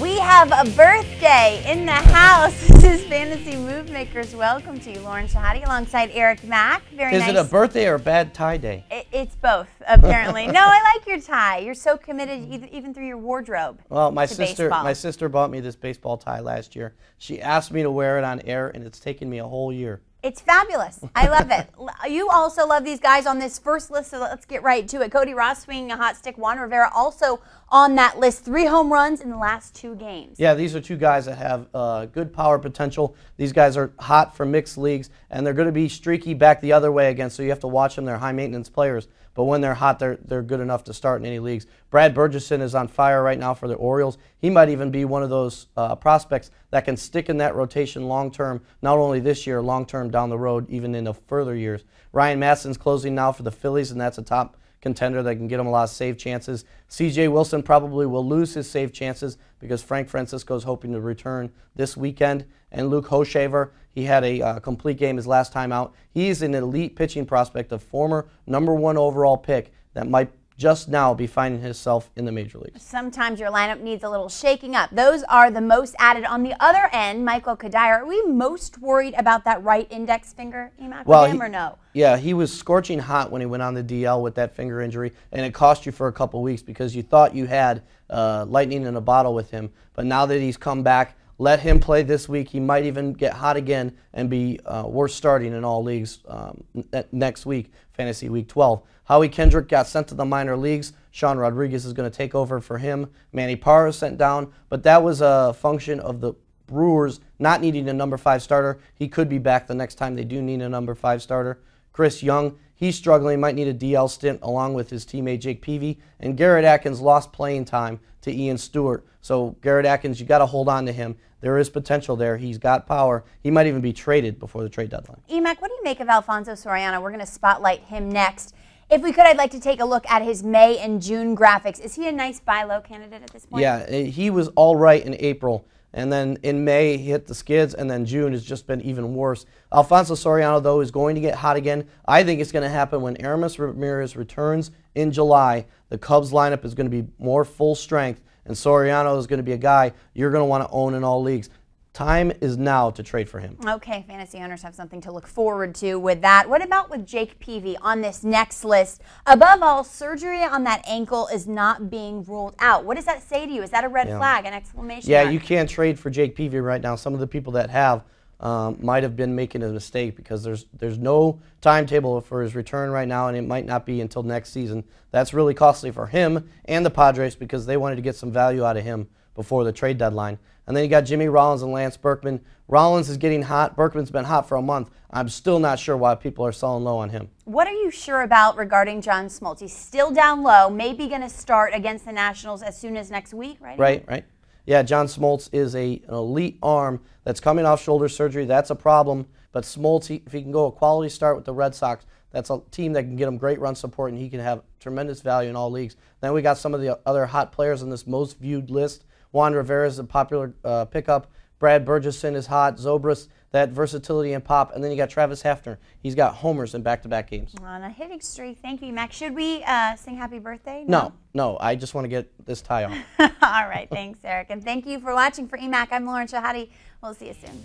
We have a birthday in the house. This is Fantasy Move Makers. Welcome to you, Lauren Shehadi, alongside Eric Mack. Very is nice. Is it a birthday or a bad tie day? It, it's both, apparently. no, I like your tie. You're so committed, even through your wardrobe. Well, my sister, baseball. my sister bought me this baseball tie last year. She asked me to wear it on air, and it's taken me a whole year. It's fabulous. I love it. You also love these guys on this first list, so let's get right to it. Cody Ross swinging a hot stick. Juan Rivera also on that list. Three home runs in the last two games. Yeah, these are two guys that have uh, good power potential. These guys are hot for mixed leagues, and they're going to be streaky back the other way again, so you have to watch them. They're high maintenance players but when they're hot, they're, they're good enough to start in any leagues. Brad Bergesen is on fire right now for the Orioles. He might even be one of those uh, prospects that can stick in that rotation long term, not only this year, long term down the road, even in the further years. Ryan Madson's closing now for the Phillies, and that's a top contender that can get him a lot of save chances. CJ Wilson probably will lose his save chances because Frank Francisco is hoping to return this weekend. And Luke Hochevar, he had a uh, complete game his last time out. He's an elite pitching prospect, a former number one overall pick that might just now be finding himself in the major leagues. Sometimes your lineup needs a little shaking up. Those are the most added. On the other end, Michael Cuddyer, are we most worried about that right index finger, Emac, well, him he, or no? Yeah, he was scorching hot when he went on the DL with that finger injury, and it cost you for a couple weeks because you thought you had uh, lightning in a bottle with him. But now that he's come back, let him play this week. He might even get hot again and be uh, worth starting in all leagues um, next week, Fantasy Week 12. Howie Kendrick got sent to the minor leagues. Sean Rodriguez is going to take over for him. Manny Parra sent down, but that was a function of the Brewers not needing a number five starter. He could be back the next time they do need a number five starter. Chris Young, he's struggling, might need a DL stint along with his teammate Jake Peavy. And Garrett Atkins lost playing time to Ian Stewart. So Garrett Atkins, you got to hold on to him. There is potential there. He's got power. He might even be traded before the trade deadline. Emac, what do you make of Alfonso Soriano? We're going to spotlight him next. If we could, I'd like to take a look at his May and June graphics. Is he a nice buy low candidate at this point? Yeah, eh, he was all right in April. And then in May, he hit the skids, and then June has just been even worse. Alfonso Soriano, though, is going to get hot again. I think it's going to happen when Aramis Ramirez returns in July. The Cubs lineup is going to be more full strength, and Soriano is going to be a guy you're going to want to own in all leagues. Time is now to trade for him. Okay, fantasy owners have something to look forward to with that. What about with Jake Peavy on this next list? Above all, surgery on that ankle is not being ruled out. What does that say to you? Is that a red yeah. flag, an exclamation Yeah, mark? you can't trade for Jake Peavy right now. Some of the people that have um, might have been making a mistake because there's there's no timetable for his return right now, and it might not be until next season. That's really costly for him and the Padres because they wanted to get some value out of him before the trade deadline. And then you got Jimmy Rollins and Lance Berkman. Rollins is getting hot. Berkman's been hot for a month. I'm still not sure why people are selling low on him. What are you sure about regarding John Smoltz? He's still down low, maybe going to start against the Nationals as soon as next week, right? Right, right. Yeah, John Smoltz is a, an elite arm that's coming off shoulder surgery. That's a problem. But Smoltz, if he can go a quality start with the Red Sox, that's a team that can get him great run support, and he can have tremendous value in all leagues. Then we got some of the other hot players on this most viewed list. Juan Rivera is a popular uh, pickup. Brad Bergesen is hot. Zobrist, that versatility and pop. And then you got Travis Hafner. He's got homers in back to back games. On a hitting streak. Thank you, Max. Should we uh, sing happy birthday? No? no, no. I just want to get this tie off. All right. Thanks, Eric. And thank you for watching for EMAC. I'm Lauren Shehadi. We'll see you soon.